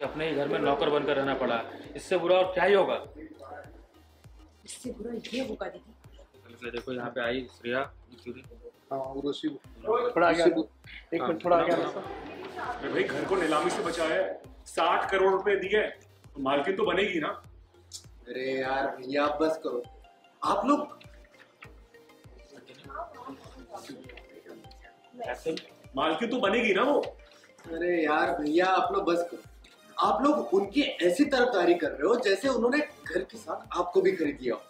अपने ही घर में नौकर बनकर रहना पड़ा। इससे बुरा और क्या ही होगा? इससे बुरा ये होगा दीदी। देखो यहाँ पे आई श्रेया हाँ उर्वशी थोड़ा एक मिनट थोड़ा आना भाई घर को नीलामी से बचाया है। साठ करोड़ रुपए दिए तो मालकिन तो बनेगी ना। अरे यार भैया आप बस करो। आप लोग मालकिन तो बनेगी ना वो। अरे यार भैया आप लोग बस करो। आप लोग उनकी ऐसी तरफदारी कर रहे हो जैसे उन्होंने घर के साथ आपको भी खरीद लिया हो।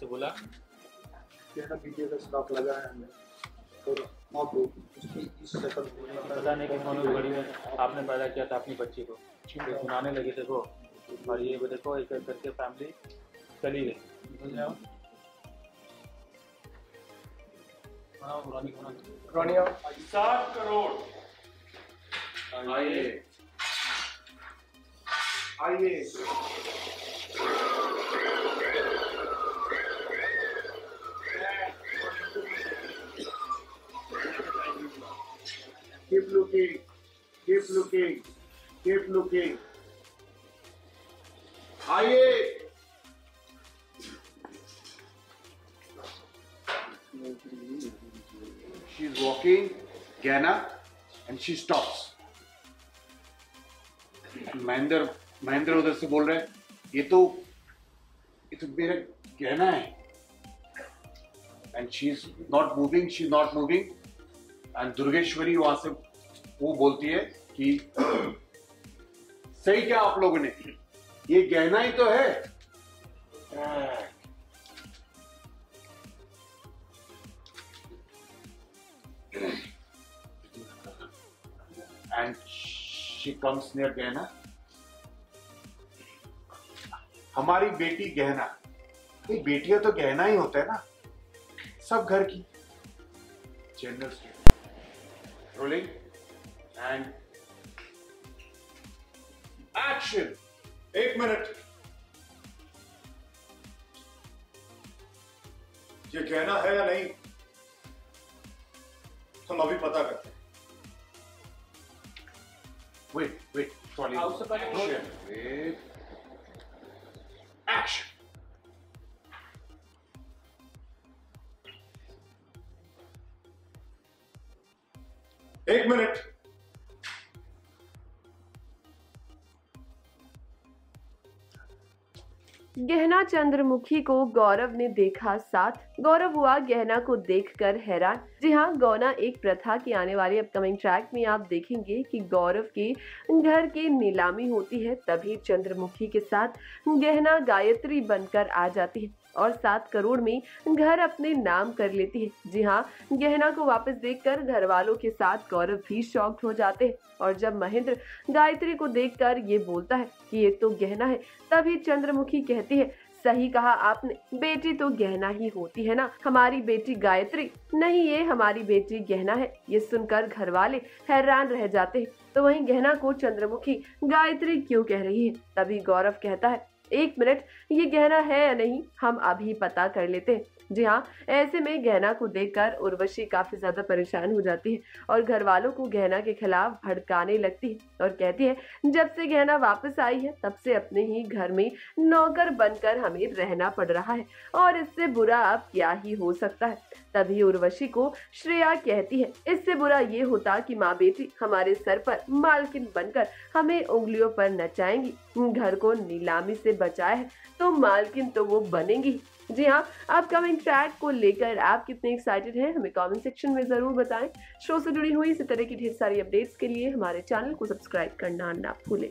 से बोला का स्टॉक लगा है हमने और इस पता नहीं कि कौन बड़ी में आपने पैदा किया था अपनी बच्ची को। सुनाने लगी देखो और ये देखो एक एक करके फैमिली चली गई। हो। रोनिया करोड़। आइए आइए Keep looking. Keep looking. Keep looking. आइए She is walking, Gana, and she stops. Mahendra Mahendra उधर से बोल रहे हैं, ये तो ये तो मेरा गहना है. And she is not moving she is not moving and Durgeshwari वहाँ से, वो बोलती है कि, सही क्या आप लोगों ने? ये गहना ही तो है. And she comes near गहना. हमारी बेटी गहना। ये बेटियाँ तो गहना ही होता है ना। सब घर की। जनरल रोलिंग एंड एक्शन एक मिनट ये गहना है या नहीं हम अभी पता करते हैं। Wait, wait, sorry. उससे पहले Wait. एक मिनट। गहना चंद्रमुखी को गौरव ने देखा साथ। गौरव हुआ गहना को देखकर हैरान। जी हाँ गौना एक प्रथा की आने वाली अपकमिंग ट्रैक में आप देखेंगे कि गौरव के घर की नीलामी होती है, तभी चंद्रमुखी के साथ गहना गायत्री बनकर आ जाती है। और सात करोड़ में घर अपने नाम कर लेती है। जी हाँ गहना को वापस देखकर घर वालों के साथ गौरव भी शॉक्ड हो जाते हैं। और जब महेंद्र गायत्री को देखकर ये बोलता है कि ये तो गहना है, तभी चंद्रमुखी कहती है, सही कहा आपने, बेटी तो गहना ही होती है ना। हमारी बेटी गायत्री नहीं, ये हमारी बेटी गहना है। ये सुनकर घर वाले हैरान रह जाते हैं। तो वहीं गहना को चंद्रमुखी गायत्री क्यों कह रही है? तभी गौरव कहता है एक मिनट ये गहना है या नहीं हम अभी पता कर लेते हैं। जी हाँ ऐसे में गहना को देखकर उर्वशी काफ़ी ज़्यादा परेशान हो जाती है और घर वालों को गहना के खिलाफ भड़काने लगती है और कहती है, जब से गहना वापस आई है, तब से अपने ही घर में नौकर बनकर हमें रहना पड़ रहा है और इससे बुरा अब क्या ही हो सकता है? तभी उर्वशी को श्रेया कहती है, इससे बुरा ये होता कि माँ बेटी हमारे सर पर मालकिन बनकर हमें उंगलियों पर नचाएँगी। घर को नीलामी से बचाया है तो मालकिन तो वो बनेंगी जी हाँ अपकमिंग ट्रैक को लेकर आप कितने एक्साइटेड हैं, हमें कमेंट सेक्शन में ज़रूर बताएँ। शो से जुड़ी हुई इसी तरह की ढेर सारी अपडेट्स के लिए हमारे चैनल को सब्सक्राइब करना ना भूलें।